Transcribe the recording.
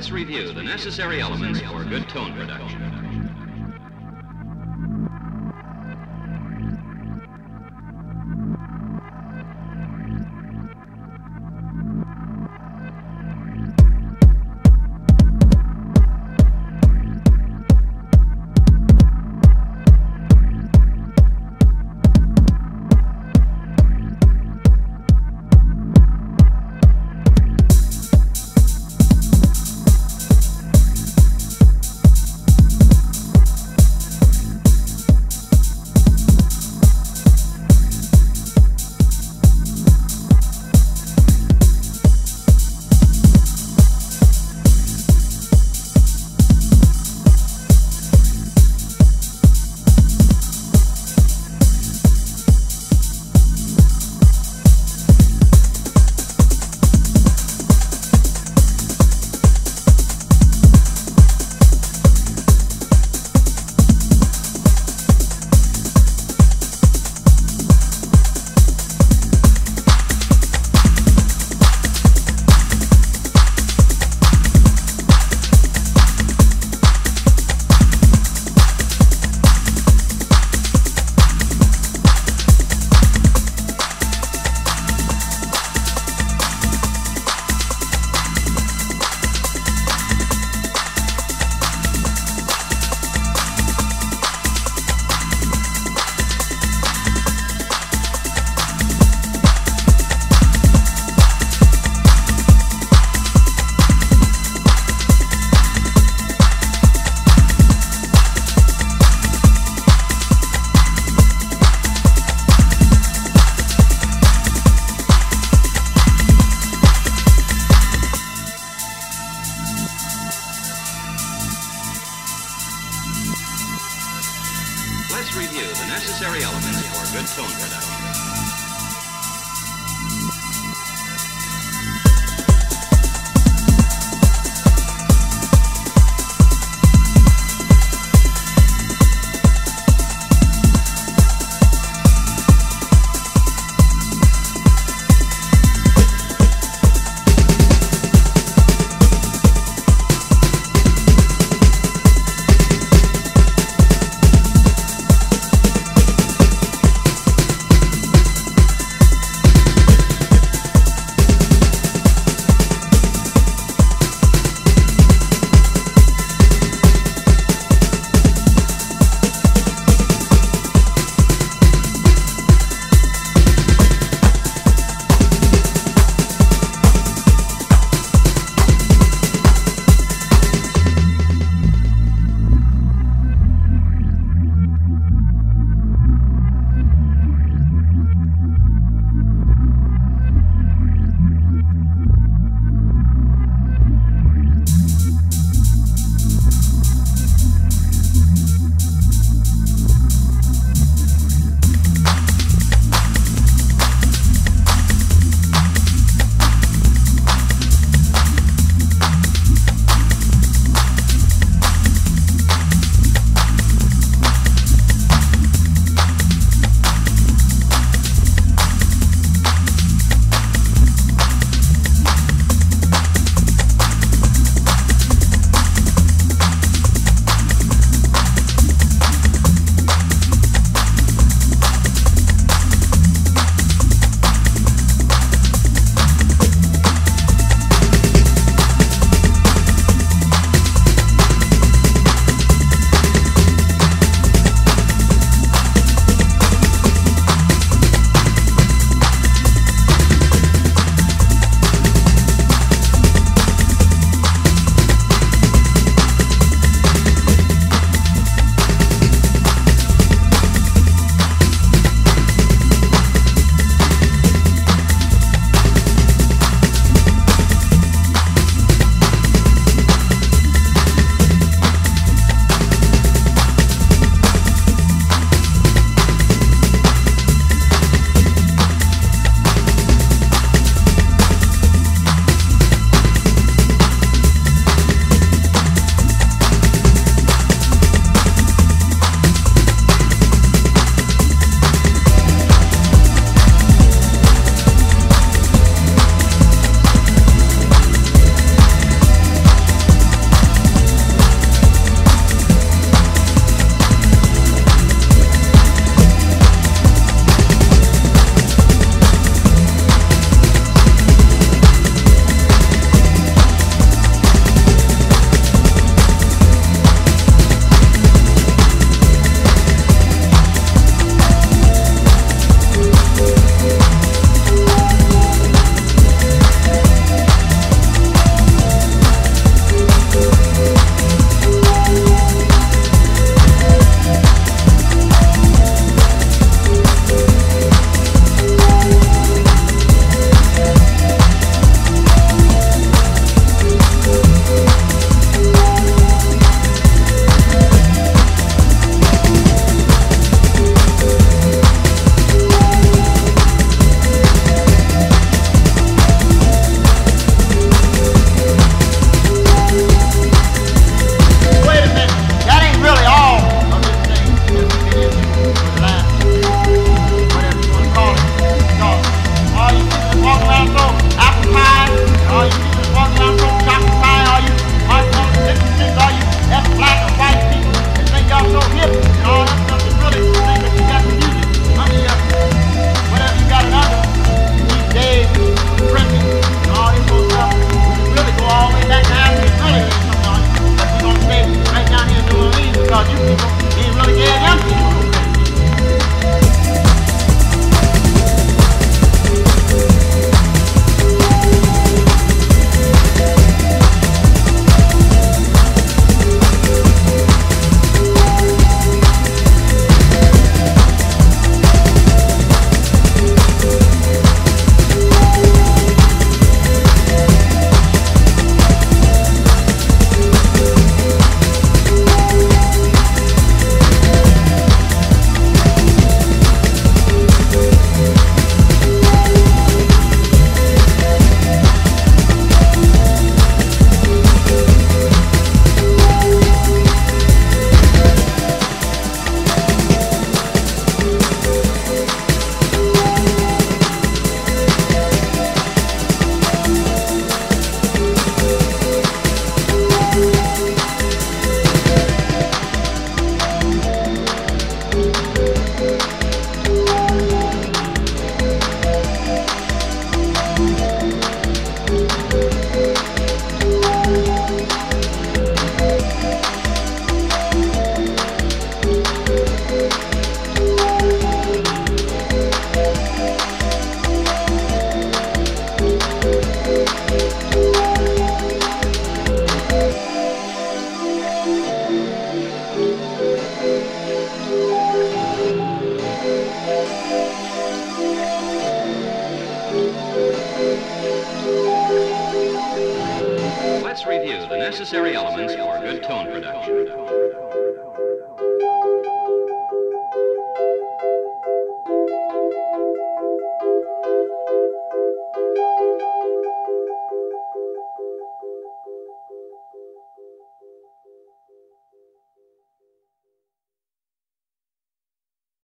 Let's review the necessary elements for good tone production. Necessary elements for good tone production. Necessary elements for good tone production.